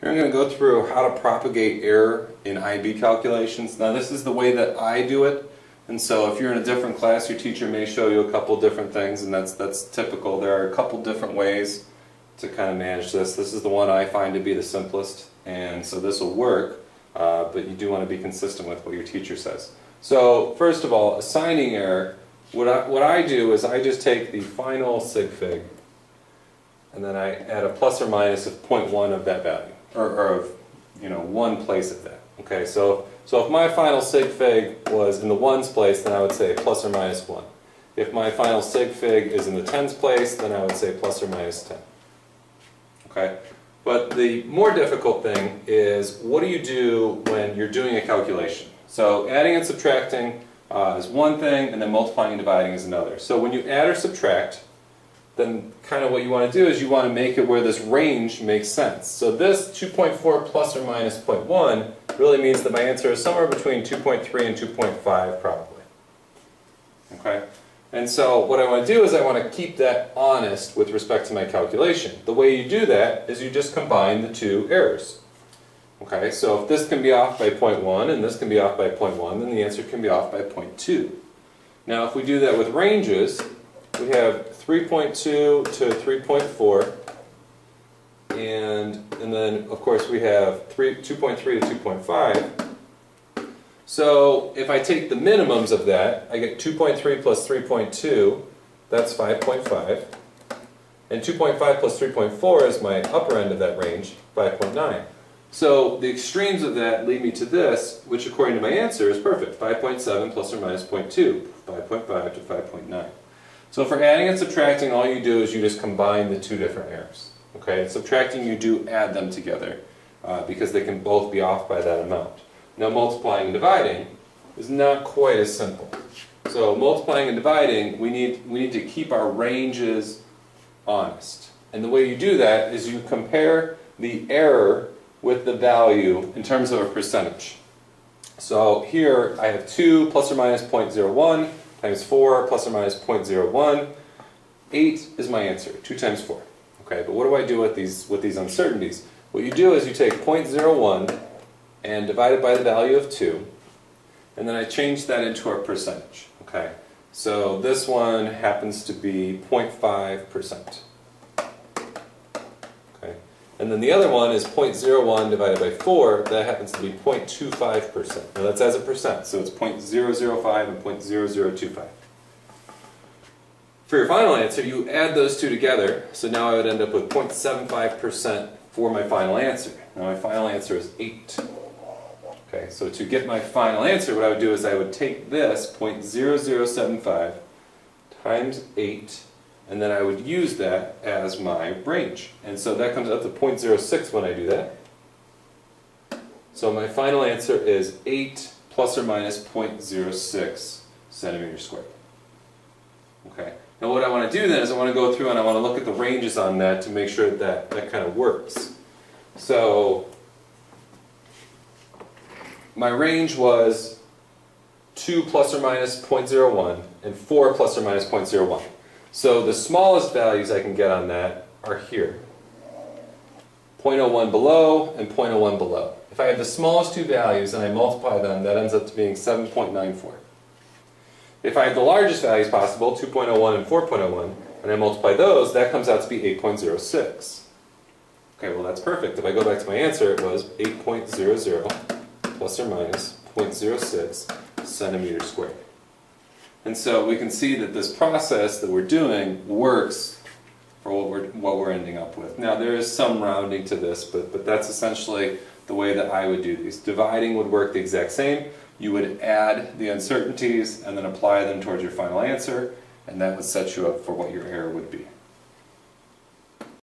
Here I'm going to go through how to propagate error in IB calculations. Now this is the way that I do it. And so if you're in a different class, your teacher may show you a couple different things and that's, that's typical. There are a couple different ways to kind of manage this. This is the one I find to be the simplest and so this will work, uh, but you do want to be consistent with what your teacher says. So first of all, assigning error, what I, what I do is I just take the final sig fig and then I add a plus or minus of 0.1 of that value or, or of you know one place of that. Okay, so so if my final sig fig was in the ones place, then I would say plus or minus one. If my final sig fig is in the tens place, then I would say plus or minus ten. Okay, but the more difficult thing is what do you do when you're doing a calculation? So adding and subtracting uh, is one thing, and then multiplying and dividing is another. So when you add or subtract, then kind of what you want to do is you want to make it where this range makes sense. So this 2.4 plus or minus 0.1 really means that my answer is somewhere between 2.3 and 2.5 probably. Okay? And so what I want to do is I want to keep that honest with respect to my calculation. The way you do that is you just combine the two errors. Okay, so if this can be off by 0.1 and this can be off by 0.1, then the answer can be off by 0.2. Now if we do that with ranges, we have 3.2 to 3.4 and and then of course we have 3 2.3 to 2.5 so if I take the minimums of that I get 2.3 plus 3.2 that's 5.5 and 2.5 plus 3.4 is my upper end of that range 5.9 so the extremes of that lead me to this which according to my answer is perfect 5.7 plus or minus 0.2 5.5 to 5.9 so for adding and subtracting, all you do is you just combine the two different errors. Okay, and subtracting you do add them together uh, because they can both be off by that amount. Now multiplying and dividing is not quite as simple. So multiplying and dividing, we need, we need to keep our ranges honest. And the way you do that is you compare the error with the value in terms of a percentage. So here I have 2 plus or minus 0.01 times 4 plus or minus 0.01. 8 is my answer, 2 times 4. Okay, but what do I do with these, with these uncertainties? What you do is you take 0.01 and divide it by the value of 2, and then I change that into a percentage. Okay, so this one happens to be 0.5%. And then the other one is 0.01 divided by 4, that happens to be 0.25%. Now that's as a percent, so it's 0.005 and 0.0025. For your final answer, you add those two together, so now I would end up with 0.75% for my final answer. Now my final answer is 8. Okay, so to get my final answer, what I would do is I would take this 0.0075 times 8 and then I would use that as my range. And so that comes out to 0.06 when I do that. So my final answer is 8 plus or minus 0.06 centimeters squared. Okay. Now what I want to do then is I want to go through and I want to look at the ranges on that to make sure that that kind of works. So my range was 2 plus or minus 0.01 and 4 plus or minus 0.01. So the smallest values I can get on that are here. 0.01 below and 0.01 below. If I have the smallest two values and I multiply them, that ends up to being 7.94. If I have the largest values possible, 2.01 and 4.01, and I multiply those, that comes out to be 8.06. Okay, well that's perfect. If I go back to my answer, it was 8.00 plus or minus 0.06 centimeters squared. And so we can see that this process that we're doing works for what we're, what we're ending up with. Now there is some rounding to this, but, but that's essentially the way that I would do these. Dividing would work the exact same. You would add the uncertainties and then apply them towards your final answer, and that would set you up for what your error would be.